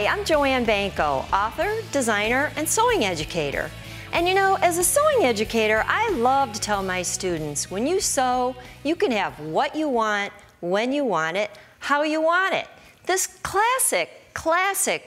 Hi, I'm Joanne Banko, author, designer, and sewing educator. And you know, as a sewing educator, I love to tell my students, when you sew, you can have what you want, when you want it, how you want it. This classic, classic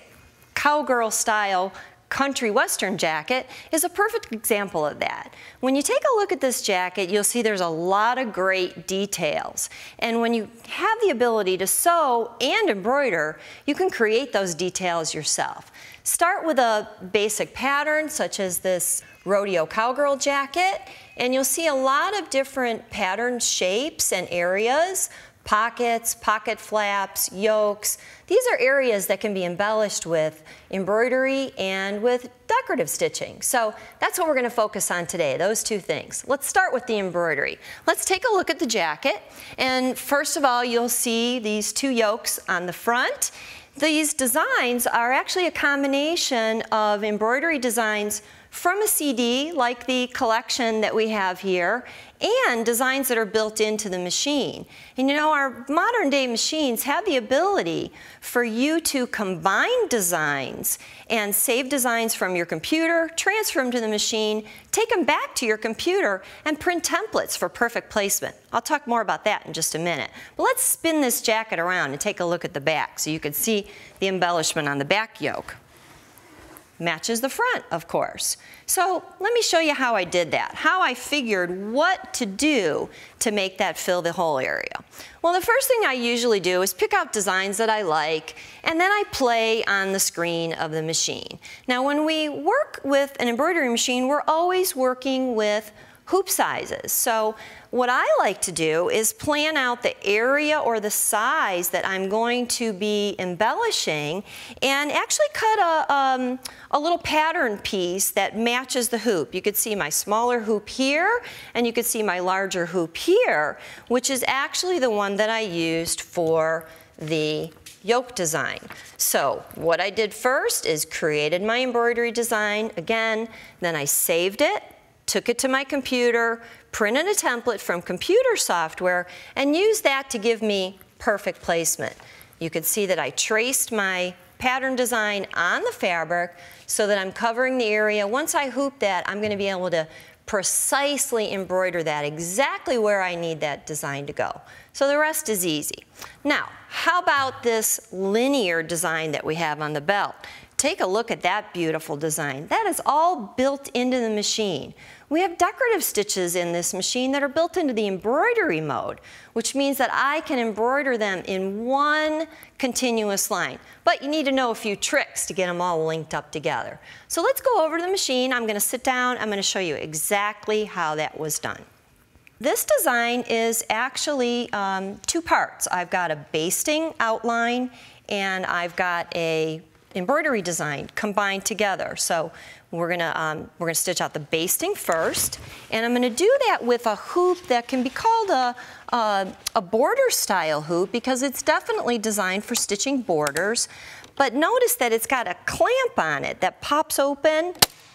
cowgirl style country western jacket is a perfect example of that. When you take a look at this jacket, you'll see there's a lot of great details. And when you have the ability to sew and embroider, you can create those details yourself. Start with a basic pattern such as this rodeo cowgirl jacket, and you'll see a lot of different pattern shapes and areas pockets, pocket flaps, yokes. These are areas that can be embellished with embroidery and with decorative stitching. So that's what we're going to focus on today, those two things. Let's start with the embroidery. Let's take a look at the jacket. And first of all, you'll see these two yokes on the front. These designs are actually a combination of embroidery designs from a CD, like the collection that we have here, and designs that are built into the machine. And you know, our modern day machines have the ability for you to combine designs and save designs from your computer, transfer them to the machine, take them back to your computer, and print templates for perfect placement. I'll talk more about that in just a minute. But let's spin this jacket around and take a look at the back so you can see the embellishment on the back yoke matches the front, of course. So let me show you how I did that, how I figured what to do to make that fill the whole area. Well, the first thing I usually do is pick out designs that I like, and then I play on the screen of the machine. Now, when we work with an embroidery machine, we're always working with hoop sizes. So what I like to do is plan out the area or the size that I'm going to be embellishing and actually cut a, um, a little pattern piece that matches the hoop. You could see my smaller hoop here and you could see my larger hoop here, which is actually the one that I used for the yoke design. So what I did first is created my embroidery design again, then I saved it took it to my computer, printed a template from computer software, and used that to give me perfect placement. You can see that I traced my pattern design on the fabric so that I'm covering the area. Once I hoop that, I'm going to be able to precisely embroider that exactly where I need that design to go. So the rest is easy. Now, how about this linear design that we have on the belt? Take a look at that beautiful design. That is all built into the machine. We have decorative stitches in this machine that are built into the embroidery mode, which means that I can embroider them in one continuous line. But you need to know a few tricks to get them all linked up together. So let's go over to the machine. I'm going to sit down. I'm going to show you exactly how that was done. This design is actually um, two parts. I've got a basting outline and I've got a embroidery design combined together. So we're gonna, um, we're gonna stitch out the basting first, and I'm gonna do that with a hoop that can be called a, a, a border style hoop because it's definitely designed for stitching borders. But notice that it's got a clamp on it that pops open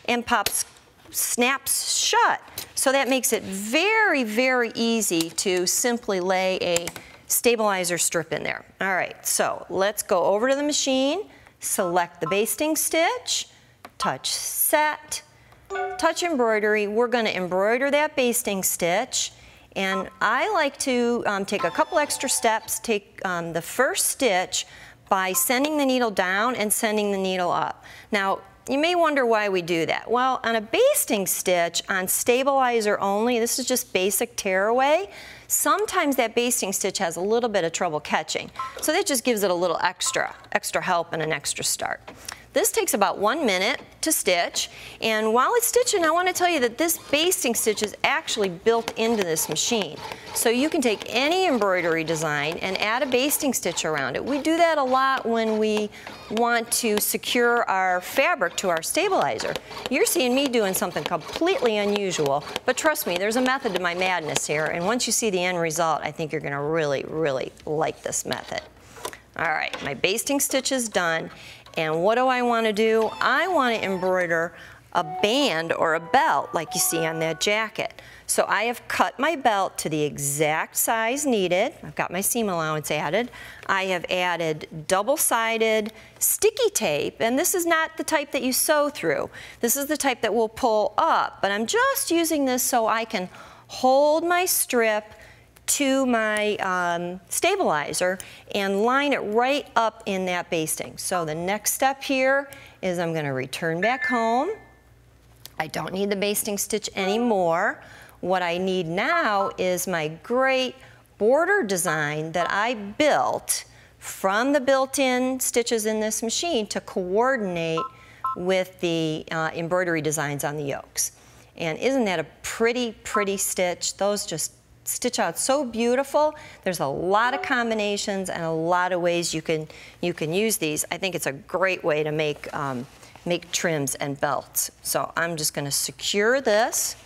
and pops, snaps shut. So that makes it very, very easy to simply lay a stabilizer strip in there. All right, so let's go over to the machine select the basting stitch, touch set, touch embroidery. We're going to embroider that basting stitch. And I like to um, take a couple extra steps, take um, the first stitch by sending the needle down and sending the needle up. Now, you may wonder why we do that. Well, on a basting stitch, on stabilizer only, this is just basic tearaway, sometimes that basting stitch has a little bit of trouble catching. So that just gives it a little extra, extra help and an extra start. This takes about one minute to stitch, and while it's stitching, I want to tell you that this basting stitch is actually built into this machine. So you can take any embroidery design and add a basting stitch around it. We do that a lot when we want to secure our fabric to our stabilizer. You're seeing me doing something completely unusual, but trust me, there's a method to my madness here, and once you see the end result, I think you're going to really, really like this method. All right, my basting stitch is done, and what do I want to do? I want to embroider a band or a belt like you see on that jacket. So I have cut my belt to the exact size needed. I've got my seam allowance added. I have added double-sided sticky tape, and this is not the type that you sew through. This is the type that will pull up, but I'm just using this so I can hold my strip to my um, stabilizer and line it right up in that basting. So the next step here is I'm gonna return back home. I don't need the basting stitch anymore. What I need now is my great border design that I built from the built-in stitches in this machine to coordinate with the uh, embroidery designs on the yokes. And isn't that a pretty, pretty stitch? Those just stitch out so beautiful. There's a lot of combinations and a lot of ways you can, you can use these. I think it's a great way to make, um, make trims and belts. So I'm just gonna secure this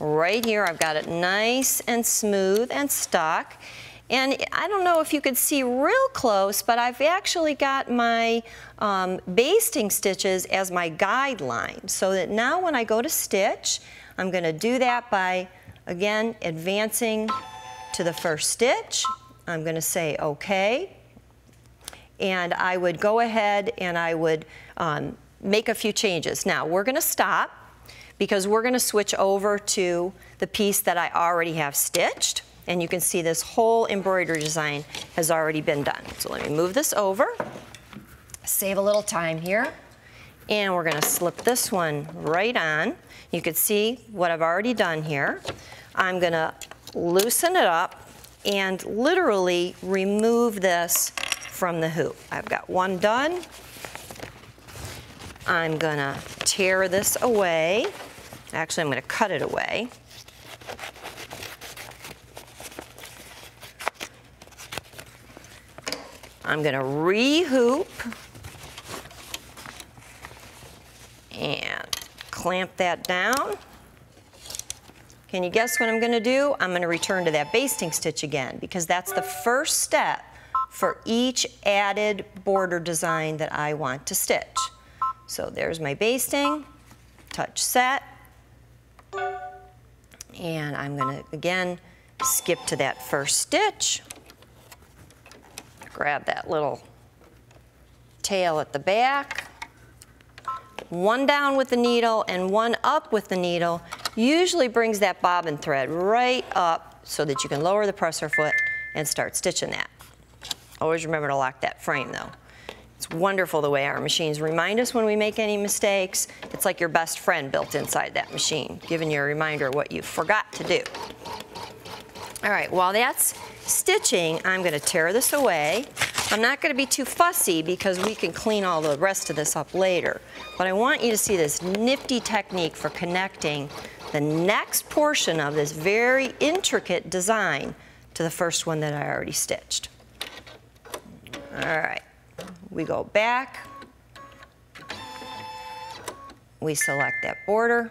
right here. I've got it nice and smooth and stuck. And I don't know if you could see real close, but I've actually got my um, basting stitches as my guideline. So that now when I go to stitch, I'm gonna do that by, again, advancing to the first stitch. I'm gonna say okay. And I would go ahead and I would um, make a few changes. Now, we're gonna stop because we're gonna switch over to the piece that I already have stitched. And you can see this whole embroidery design has already been done. So let me move this over, save a little time here. And we're gonna slip this one right on. You can see what I've already done here. I'm gonna loosen it up and literally remove this from the hoop. I've got one done. I'm gonna tear this away. Actually, I'm gonna cut it away. I'm gonna re-hoop and clamp that down. Can you guess what I'm gonna do? I'm gonna return to that basting stitch again because that's the first step for each added border design that I want to stitch. So there's my basting, touch set, and I'm gonna, again, skip to that first stitch, grab that little tail at the back, one down with the needle and one up with the needle usually brings that bobbin thread right up so that you can lower the presser foot and start stitching that. Always remember to lock that frame though. It's wonderful the way our machines remind us when we make any mistakes. It's like your best friend built inside that machine, giving you a reminder of what you forgot to do. All right, while that's stitching, I'm gonna tear this away. I'm not gonna be too fussy because we can clean all the rest of this up later. But I want you to see this nifty technique for connecting the next portion of this very intricate design to the first one that I already stitched. All right. We go back. We select that border.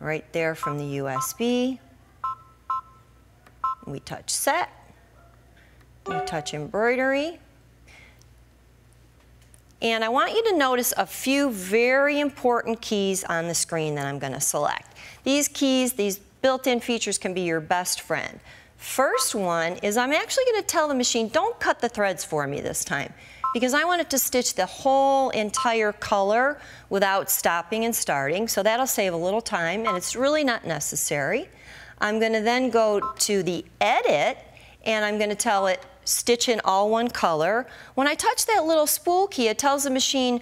Right there from the USB. We touch set. We touch embroidery. And I want you to notice a few very important keys on the screen that I'm going to select. These keys, these built-in features can be your best friend. First one is I'm actually going to tell the machine, don't cut the threads for me this time because I want it to stitch the whole entire color without stopping and starting. So that'll save a little time and it's really not necessary. I'm going to then go to the edit and I'm going to tell it stitch in all one color. When I touch that little spool key, it tells the machine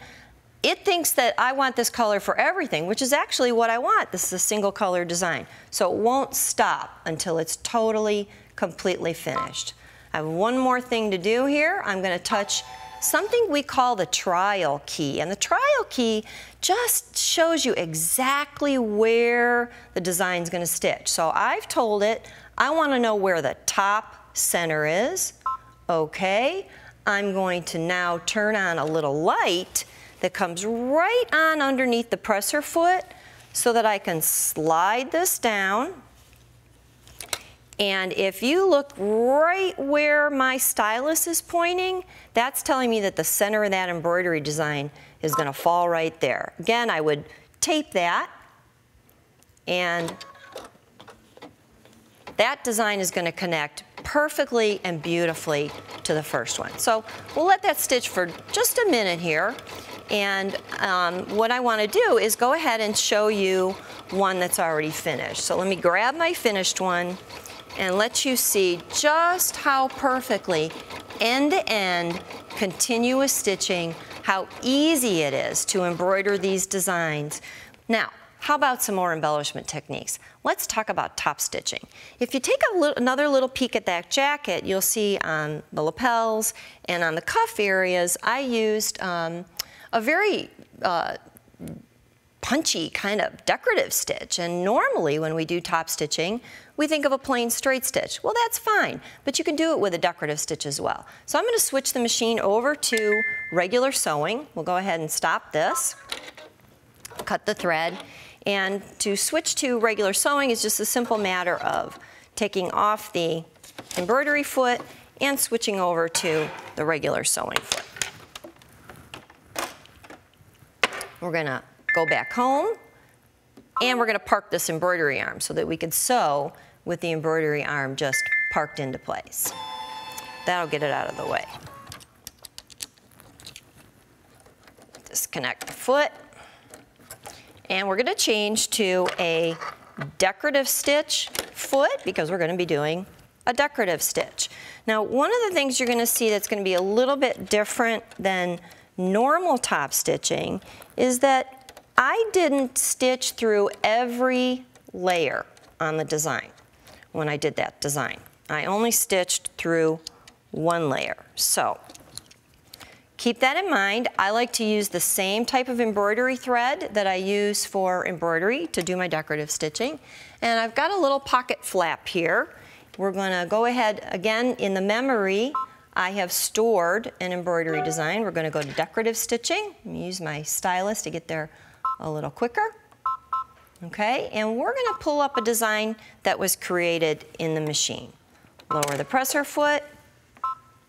it thinks that I want this color for everything, which is actually what I want. This is a single color design. So it won't stop until it's totally, completely finished. I have one more thing to do here. I'm gonna touch something we call the trial key. And the trial key just shows you exactly where the design's gonna stitch. So I've told it, I wanna know where the top center is. Okay, I'm going to now turn on a little light that comes right on underneath the presser foot so that I can slide this down And if you look right where my stylus is pointing, that's telling me that the center of that embroidery design is gonna fall right there. Again, I would tape that and that design is gonna connect perfectly and beautifully to the first one. So we'll let that stitch for just a minute here. And um, what I wanna do is go ahead and show you one that's already finished. So let me grab my finished one and let you see just how perfectly end-to-end -end, continuous stitching, how easy it is to embroider these designs. Now, how about some more embellishment techniques? Let's talk about top stitching. If you take little, another little peek at that jacket, you'll see on the lapels and on the cuff areas, I used um, a very uh, punchy kind of decorative stitch. And normally when we do top stitching, we think of a plain straight stitch. Well, that's fine, but you can do it with a decorative stitch as well. So I'm gonna switch the machine over to regular sewing. We'll go ahead and stop this, cut the thread, and to switch to regular sewing is just a simple matter of taking off the embroidery foot and switching over to the regular sewing foot. We're gonna go back home and we're gonna park this embroidery arm so that we can sew with the embroidery arm just parked into place. That'll get it out of the way. Disconnect the foot and we're gonna change to a decorative stitch foot because we're gonna be doing a decorative stitch. Now, one of the things you're gonna see that's gonna be a little bit different than normal top stitching is that I didn't stitch through every layer on the design when I did that design. I only stitched through one layer. So Keep that in mind. I like to use the same type of embroidery thread that I use for embroidery to do my decorative stitching. And I've got a little pocket flap here. We're gonna go ahead, again, in the memory, I have stored an embroidery design. We're gonna go to decorative stitching. Use my stylus to get there a little quicker. Okay, and we're gonna pull up a design that was created in the machine. Lower the presser foot,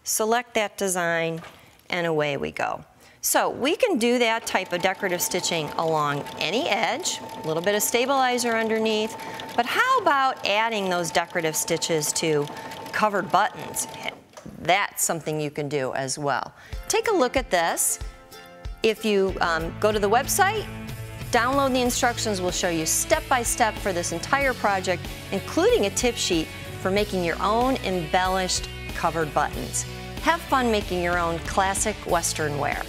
select that design, and away we go. So we can do that type of decorative stitching along any edge, a little bit of stabilizer underneath, but how about adding those decorative stitches to covered buttons? That's something you can do as well. Take a look at this. If you um, go to the website, download the instructions, we'll show you step by step for this entire project, including a tip sheet for making your own embellished covered buttons. Have fun making your own classic Western wear.